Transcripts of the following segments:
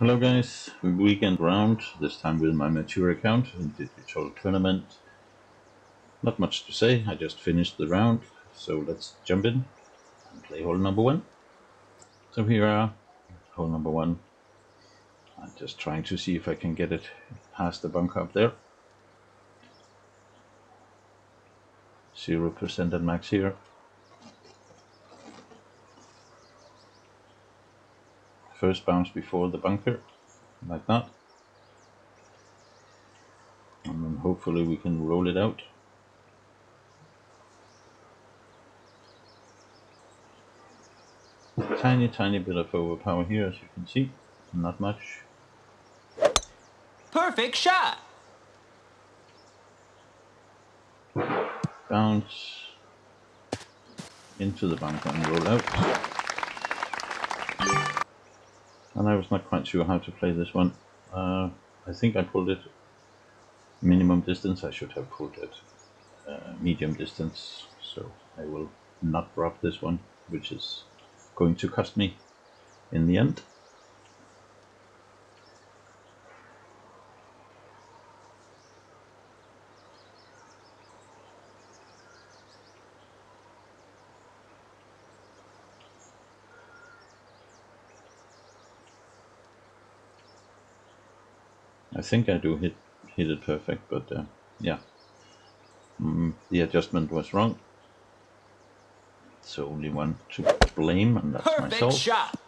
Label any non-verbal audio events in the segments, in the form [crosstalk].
Hello guys, weekend round, this time with my mature account in the digital tournament. Not much to say, I just finished the round, so let's jump in and play hole number one. So here are hole number one. I'm just trying to see if I can get it past the bunker up there. 0% at max here. First bounce before the bunker, like that. And then hopefully we can roll it out. Tiny, tiny bit of overpower here, as you can see. Not much. Perfect shot! Bounce into the bunker and roll out. And I was not quite sure how to play this one. Uh, I think I pulled it minimum distance. I should have pulled it uh, medium distance. So I will not drop this one, which is going to cost me in the end. Think I do hit hit it perfect, but uh, yeah, mm, the adjustment was wrong. So only one to blame, and that's Perfect myself. shot!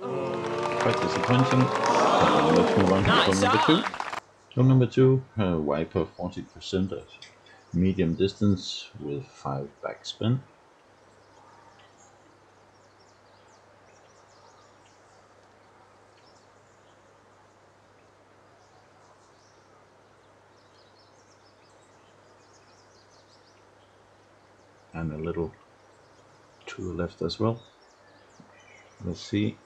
Quite disappointing. So let's move on to Nice number two. on. Number two, uh, wiper 40% at medium distance with five backspin. and a little to the left as well. Let's see.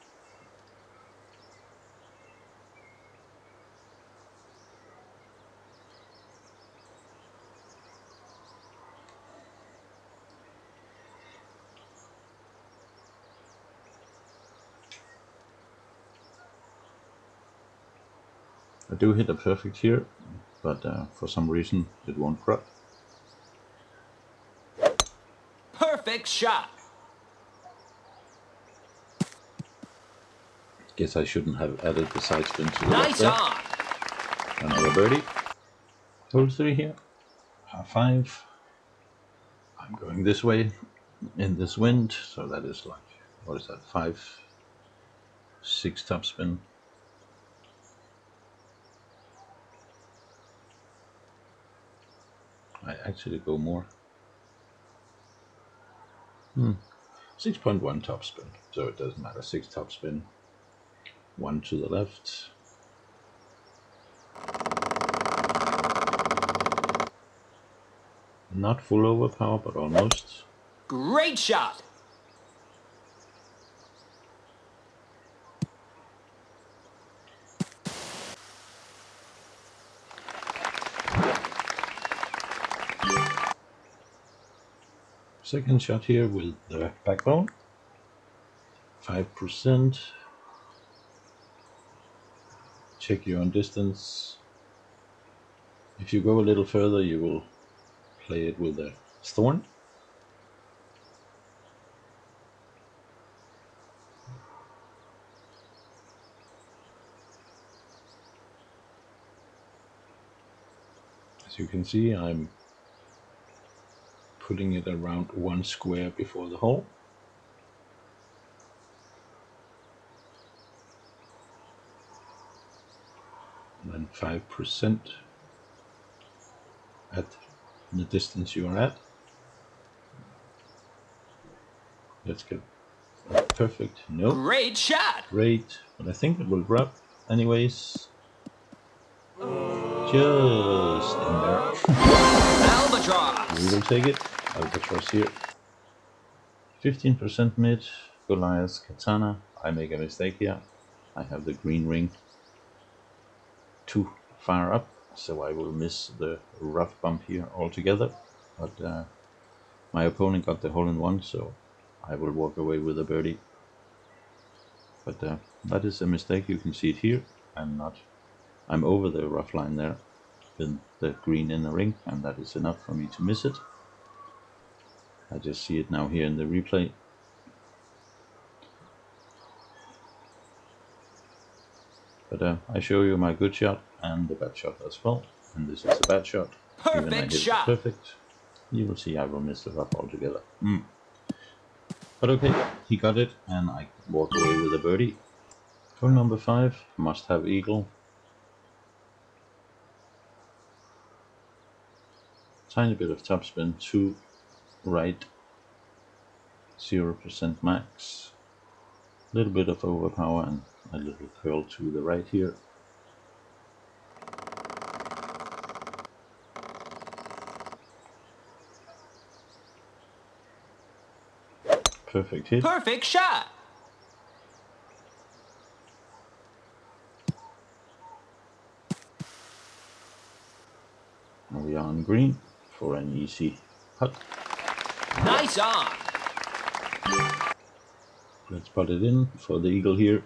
I do hit a perfect here, but uh, for some reason it won't crop. Perfect shot! Guess I shouldn't have added the side spin to the Nice on! Another birdie. Hole three here. Par five. I'm going this way in this wind, so that is like what is that? Five, six top spin. I actually go more. Hmm. 6.1 top spin, so it doesn't matter. Six top spin, one to the left. Not full overpower, but almost. Great shot! Second shot here with the backbone. 5%. Check your own distance. If you go a little further, you will play it with a thorn. As you can see, I'm putting it around one square before the hole. 5% at the distance you are at. Let's get a perfect. No, Great shot! great, but I think it will rub anyways. Just in there. Albatross! We will take it. Albatross here. 15% mid. Goliath Katana. I make a mistake here. I have the green ring too far up, so I will miss the rough bump here altogether. But uh, my opponent got the hole in one, so I will walk away with a birdie. But uh, that is a mistake. You can see it here. I'm not. I'm over the rough line there, with the green in the ring, and that is enough for me to miss it. I just see it now here in the replay. But uh, I show you my good shot and the bad shot as well. And this is a bad shot. Perfect shot. perfect. You will see I will miss the rough altogether. Mm. But okay, he got it, and I walk away with a birdie. Hole number five, must have eagle. Tiny bit of topspin, two right, 0% max. Little bit of overpower and a little curl to the right here. Perfect hit. Perfect shot. And we are on green for an easy putt. Nice on. Let's put it in for the eagle here.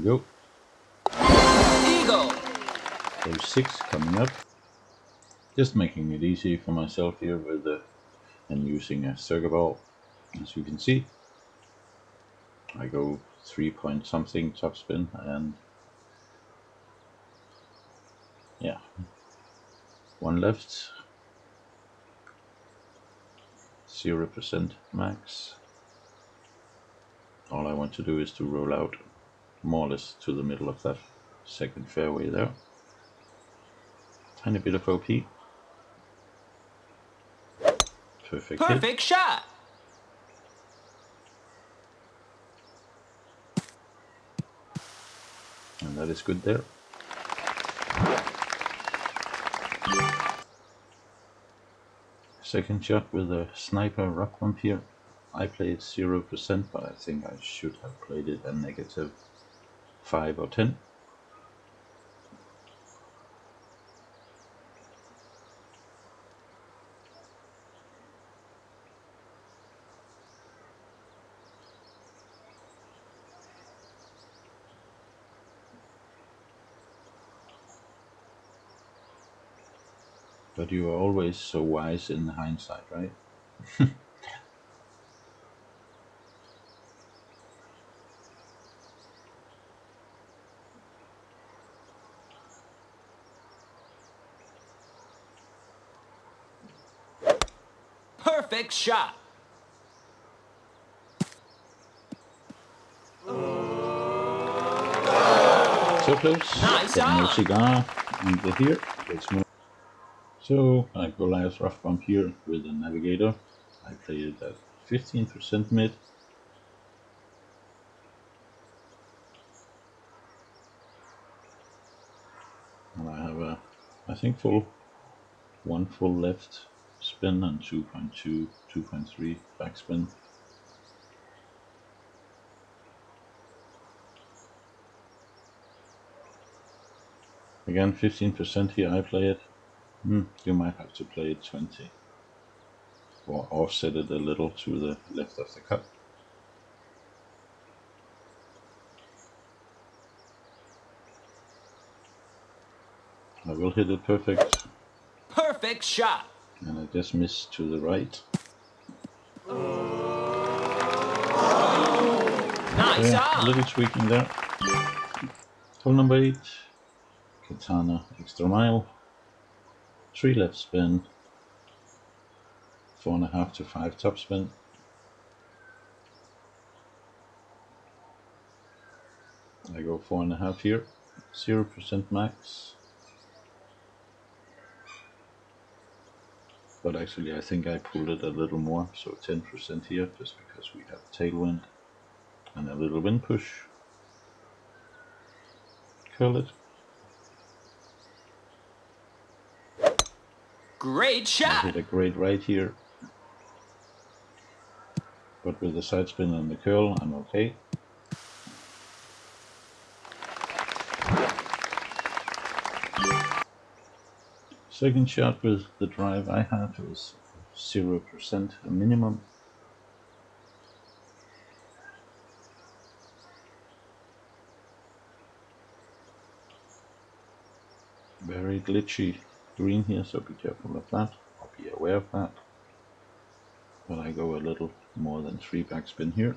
We go. Eagle. Six coming up. Just making it easy for myself here with the and using a circle ball. As you can see, I go three point something topspin and yeah, one left, zero percent max. All I want to do is to roll out more or less to the middle of that second fairway there. Tiny bit of OP. Perfect. hit. Perfect shot. And that is good there. Second shot with a sniper rough bump here. I played 0%, but I think I should have played it a negative 5 or 10. But you are always so wise in hindsight, right? [laughs] Shot. So close. Nice on. cigar either here. Let's move. So I go Goliath rough bump here with the navigator. I played it at 15% mid. And I have a, I think full, one full left spin and 2.2, 2.3 backspin. Again, 15% here I play it. Hmm, you might have to play it 20. Or offset it a little to the left of the cup. I will hit it perfect, Perfect shot. And I just missed to the right. Nice Yeah, a little tweaking there. Hole number 8, Katana extra mile. 3 left spin, 4.5 to 5 top spin. I go 4.5 here, 0% max. But actually, I think I pulled it a little more, so 10% here, just because we have tailwind and a little wind push. Curl it. Great I shot. hit a great right here. But with the side spin and the curl, I'm okay. Second shot with the drive I had was 0% minimum. Very glitchy green here, so be careful of that, or be aware of that. But I go a little more than 3 backspin here,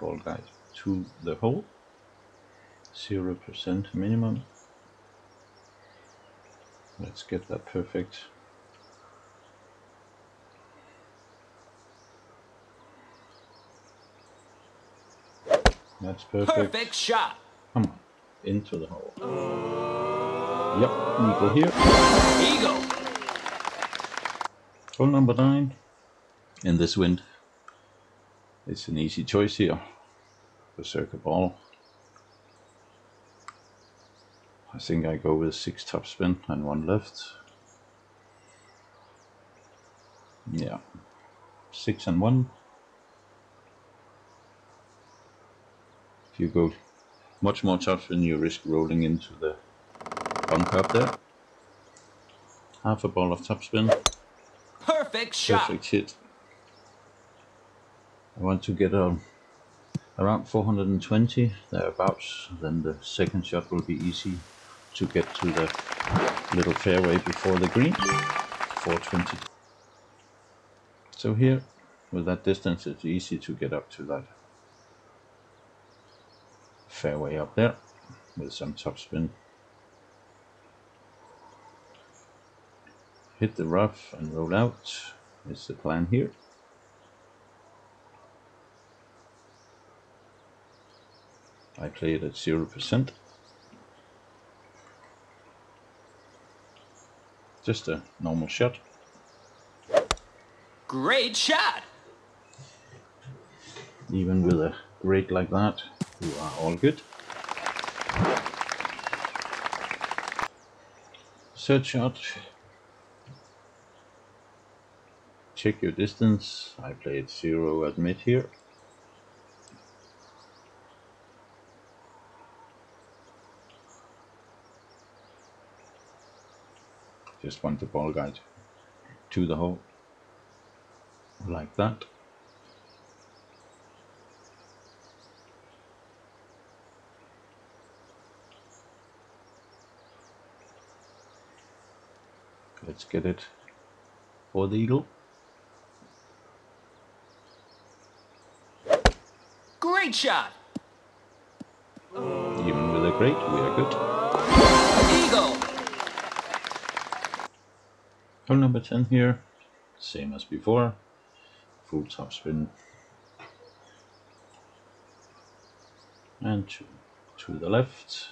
ball guide to the hole, 0% minimum. Let's get that perfect That's perfect. Perfect shot. Come on. Into the hole. Yep, eagle here. Eagle. Hole number nine. In this wind. It's an easy choice here. Berserker ball. I think I go with six top spin and one left. Yeah. Six and one. If you go much more topspin, you risk rolling into the bunker up there. Half a ball of topspin, Perfect shot. perfect hit. I want to get um, around 420 thereabouts, then the second shot will be easy to get to the little fairway before the green, 420. So here, with that distance, it's easy to get up to that fairway up there with some topspin. Hit the rough and roll out is the plan here. I play it at 0%. Just a normal shot. Great shot. Even with a grade like that, you are all good. Third shot. Check your distance. I played zero at mid here. Just want the ball guide to the hole like that. Let's get it for the eagle. Great shot. Even with a great, we are good. Hole number 10 here, same as before, full topspin. And to, to the left,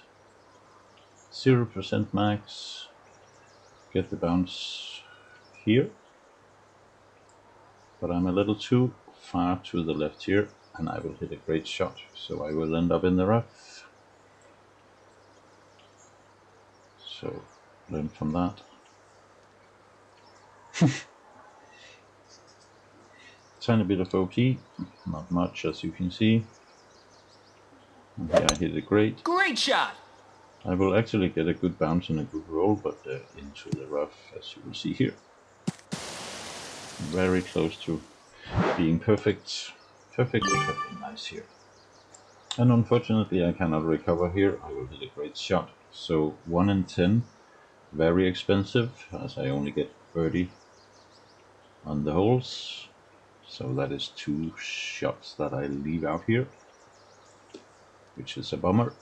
0% max, get the bounce here. But I'm a little too far to the left here and I will hit a great shot, so I will end up in the rough. So learn from that. [laughs] Tiny bit of OP, not much as you can see. Here I hit a great. Great shot. I will actually get a good bounce and a good roll, but uh, into the rough, as you will see here. Very close to being perfect, perfectly, perfectly nice here. And unfortunately I cannot recover here, I will hit a great shot. So 1 in 10, very expensive, as I only get 30 on the holes. So that is two shots that I leave out here, which is a bummer.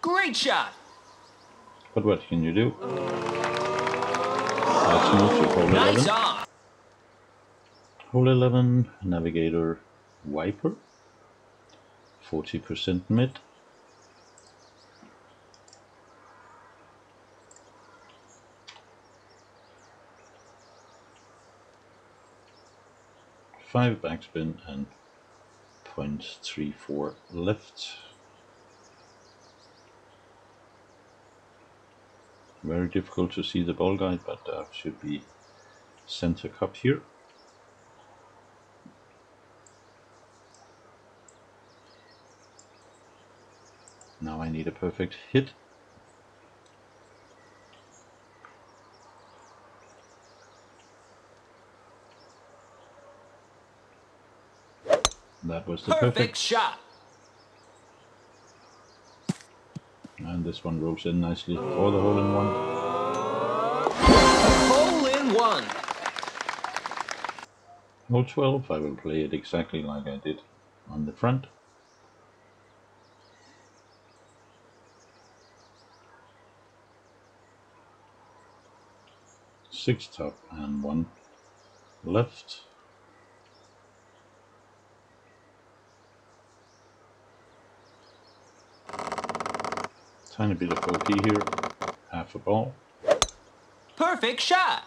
Great shot. But what can you do? Let's move to hole 11. Nice on. Hole 11, Navigator Wiper. 40% mid. Five backspin and 0.34 lift. Very difficult to see the ball guide, but uh, should be center cup here. Now I need a perfect hit. That was the Perfect, perfect. shot. And this one rolls in nicely for the hole in one. Hole in one. Hole 12, I will play it exactly like I did on the front. Six top and one left. Tiny bit of OP here, uh, half a ball. Perfect shot.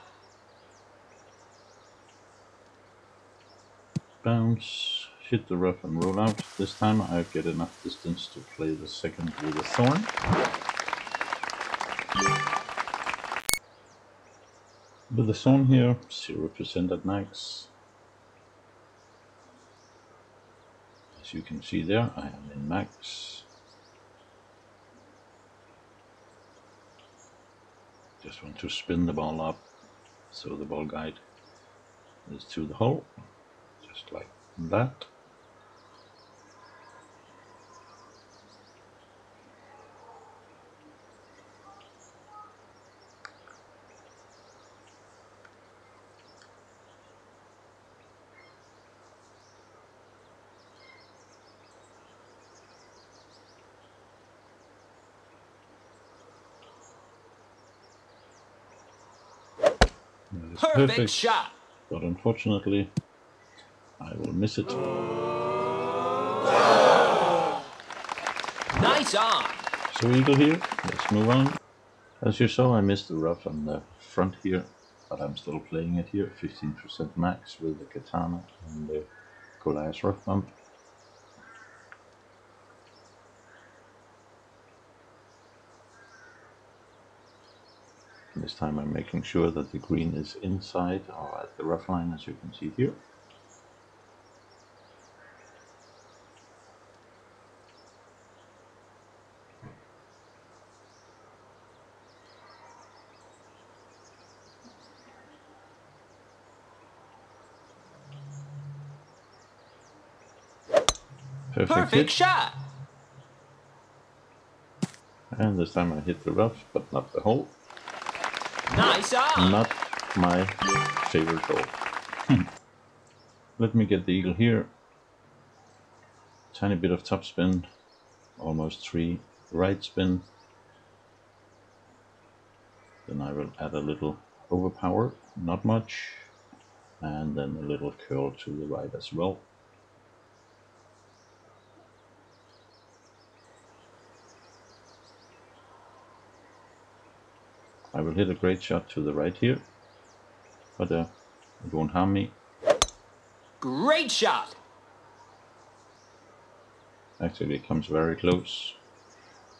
bounce, hit the rough and roll out. This time I get enough distance to play the second with a thorn. With the thorn here, 0% at max. As you can see there, I am in max. Just want to spin the ball up so the ball guide is to the hole just like that. That Perfect, shot. but unfortunately I will miss it. Nice on. So eagle here, let's move on. As you saw, I missed the rough on the front here, but I'm still playing it here, 15% max with the katana and the Goliath rough bump. This time I'm making sure that the green is inside or at the rough line as you can see here. Perfect, Perfect shot. And this time I hit the rough, but not the hole. Nice. Not my favorite hole. Hmm. Let me get the eagle here. Tiny bit of top spin, almost three right spin. Then I will add a little overpower, not much, and then a little curl to the right as well. I will hit a great shot to the right here, but uh, it won't harm me. Great shot. Actually, it comes very close.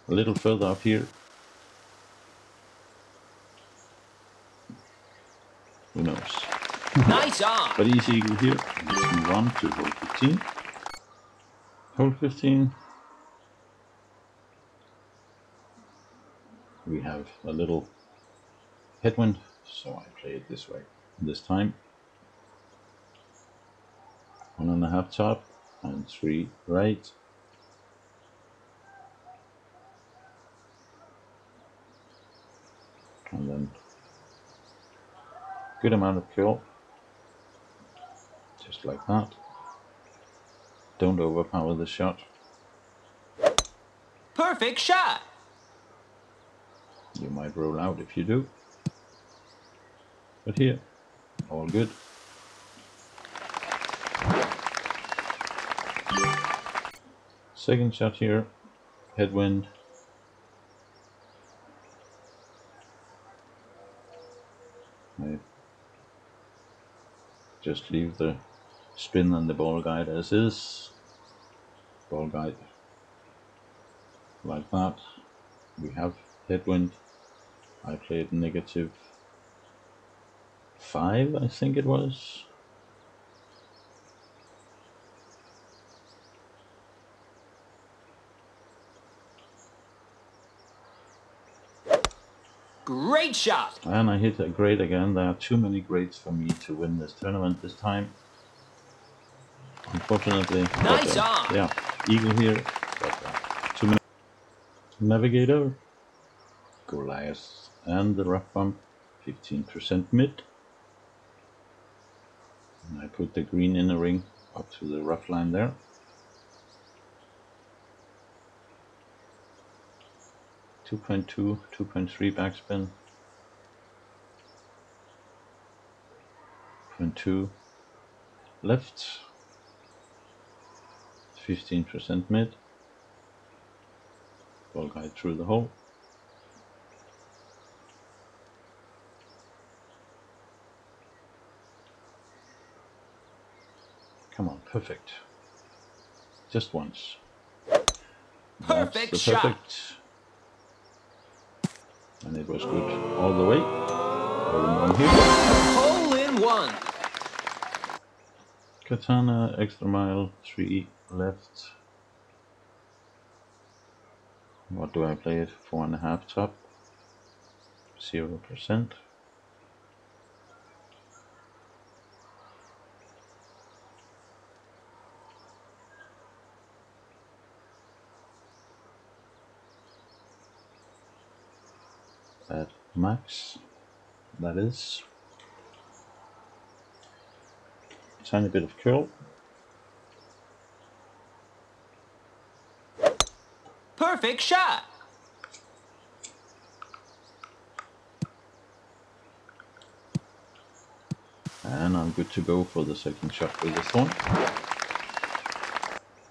A little further up here. Who knows? Nice on. But easy eagle here. Let's move on to hole 15. Hole 15. We have a little headwind, so I play it this way. This time, one and a half top and three right. And then good amount of kill just like that. Don't overpower the shot. Perfect shot. You might roll out if you do. But here, all good. Second shot here, headwind. I just leave the spin and the ball guide as is. Ball guide like that. We have headwind. I played negative five, I think it was. Great shot. And I hit a great again. There are too many greats for me to win this tournament this time. unfortunately. Nice but, uh. Yeah, eagle here. But, uh, too many. Navigator, Goliath, and the rough bump, 15% mid. And I put the green inner ring up to the rough line there. Two point two, two point three backspin. Two left. Fifteen percent mid. Ball guide through the hole. Come on, perfect. Just once. Perfect shot. perfect. And it was good all the way. In one here. Hole in one. Katana, extra mile, three left. What do I play it? Four and a half top. Zero percent. At max, that is. Tiny bit of curl. Perfect shot. And I'm good to go for the second shot with this one.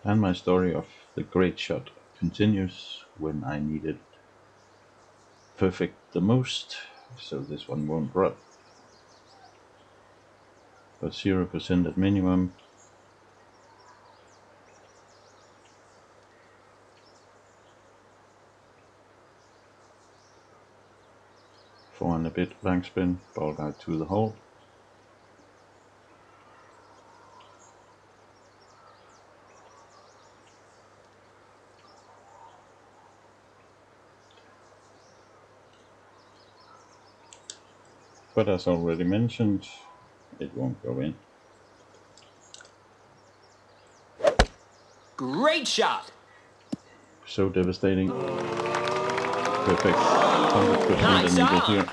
And my story of the great shot continues when I needed perfect the most, so this one won't rot. But 0% at minimum. Four and a bit bank spin, ball guide to the hole. But as already mentioned, it won't go in. Great shot. So devastating. Perfect. 100% Nice here.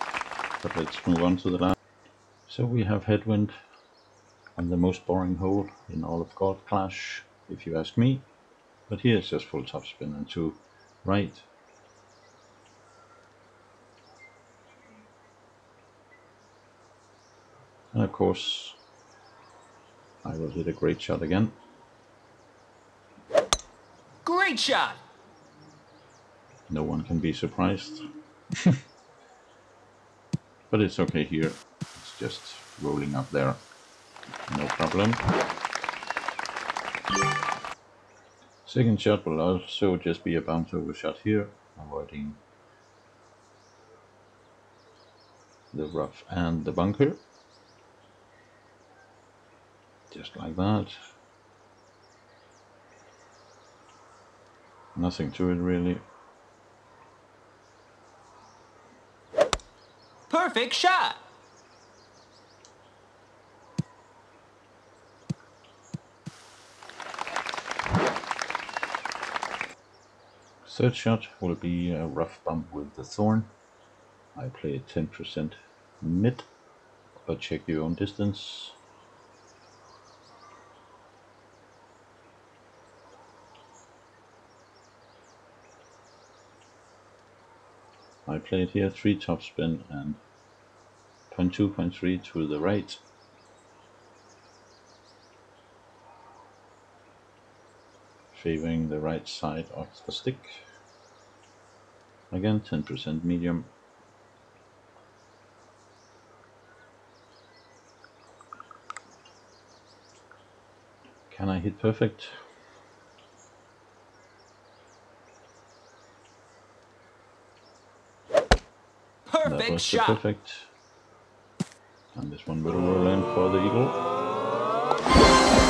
But let's move on to the last. So we have headwind on the most boring hole in all of Golf Clash, if you ask me. But here it's just full topspin and two right. Of course, I will hit a great shot again. Great shot. No one can be surprised. [laughs] but it's okay here. It's just rolling up there. No problem. Second shot will also just be a bounce over shot here, avoiding the rough and the bunker. Just like that. Nothing to it really. Perfect shot. Third shot will be a rough bump with the thorn. I play it 10% mid, but check your own distance. I played here 3 top spin and 0.2, 0.3 to the right. Favoring the right side of the stick. Again, 10% medium. Can I hit perfect? That Perfect was the shot. perfect. And this one will roll in for the eagle.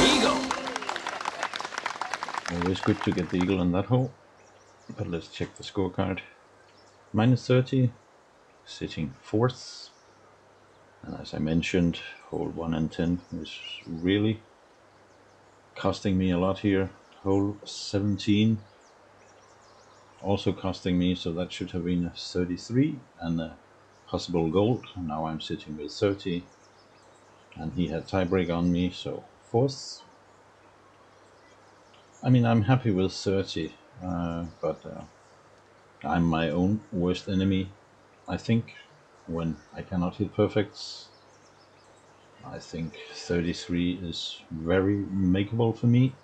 Eagle. Always good to get the eagle on that hole. But let's check the scorecard. Minus 30, sitting fourth. And as I mentioned, hole 1 and 10 is really costing me a lot here. Hole 17 also costing me, so that should have been a 33 and possible gold. Now I'm sitting with 30 and he had tiebreak on me, so fourth. I mean, I'm happy with 30, uh, but uh, I'm my own worst enemy, I think, when I cannot hit perfects. I think 33 is very makeable for me,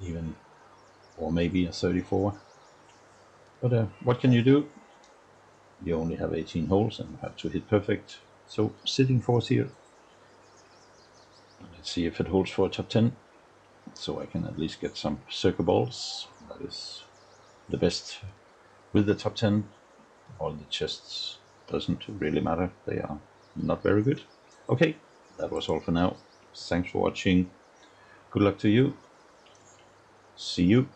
even, or maybe a 34. But uh, what can you do? You only have 18 holes and you have to hit perfect. So sitting fourth here. Let's see if it holds for a top 10. So I can at least get some circle balls. That is the best with the top 10. All the chests doesn't really matter. They are not very good. Okay, that was all for now. Thanks for watching. Good luck to you. See you.